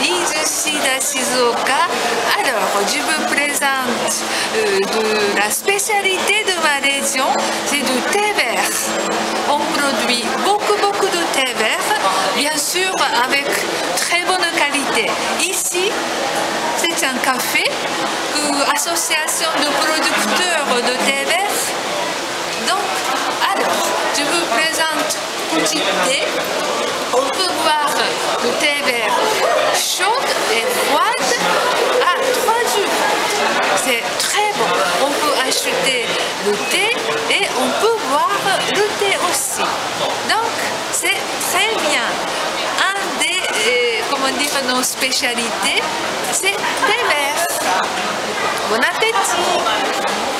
Aujourd'hui, je. Alors, je vous présente euh, de la spécialité de ma région, c'est du thé vert. On produit beaucoup, beaucoup de thé vert, bien sûr avec très bonne qualité. Ici, c'est un café, association de producteurs de thé vert. Donc, alors, je vous présente petit thé. On peut boire le thé vert chaud et froide à 3 jours. C'est très bon. On peut acheter le thé et on peut boire le thé aussi. Donc, c'est très bien. Un des, euh, comment dire, nos spécialités, c'est thé vert. Bon appétit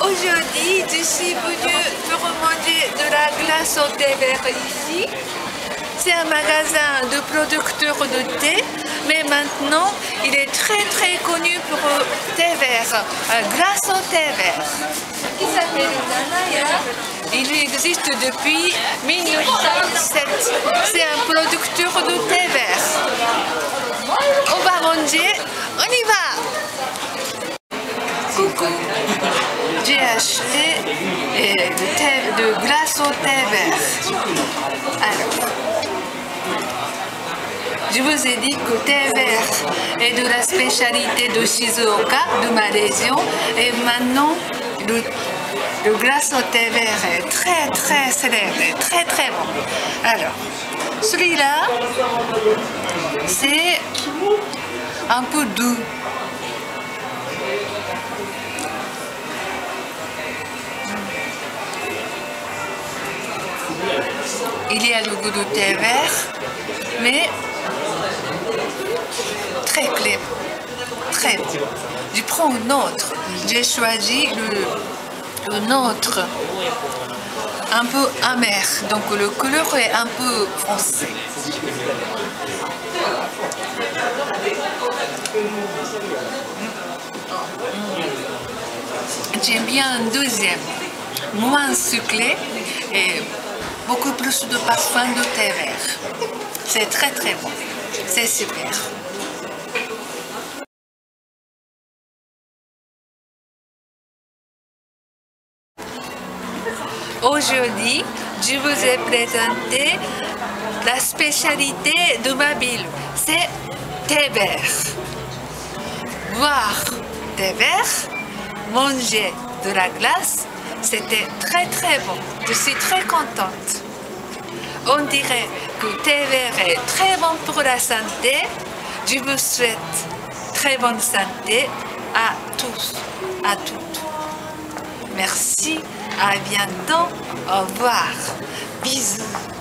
Aujourd'hui, je suis venue pour manger de la glace au thé vert ici. C'est un magasin de producteurs de thé, mais maintenant, il est très très connu pour le thé vert, euh, glace au thé vert, qui s'appelle Nanaya. Il existe depuis 1907. C'est un producteur de thé vert. On va manger, on y va Coucou, j'ai acheté de, glace au thé vert. Alors, je vous ai dit que thé vert est de la spécialité de Shizuoka, de ma et maintenant le, le glace au thé vert est très très célèbre, très très bon. Alors, celui-là, c'est un peu doux. Il y a le goût de thé vert, mais très clair, très. Je prends une autre. J'ai choisi le, le nôtre, un peu amer, donc le couleur est un peu foncé. J'aime bien un deuxième, moins sucré et beaucoup plus de parfum de thé vert. C'est très très bon. C'est super. Aujourd'hui, je vous ai présenté la spécialité de ma ville. C'est thé vert. Boire thé vert, manger de la glace, c'était très très bon. Je suis très contente. On dirait que vert est très bon pour la santé. Je vous souhaite très bonne santé à tous, à toutes. Merci, à bientôt, au revoir, bisous.